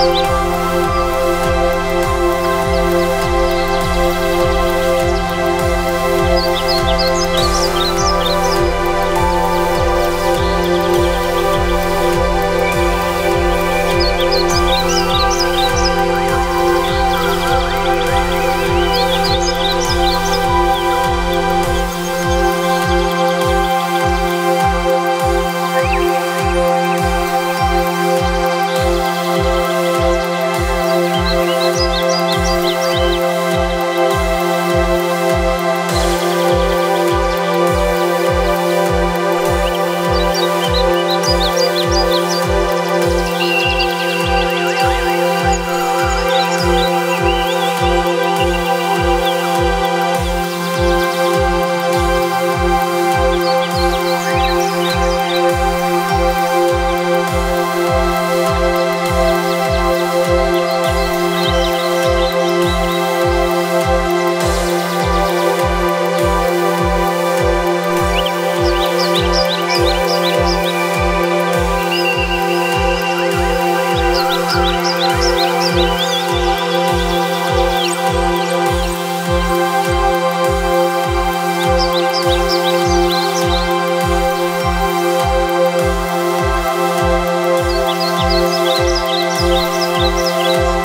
Música Música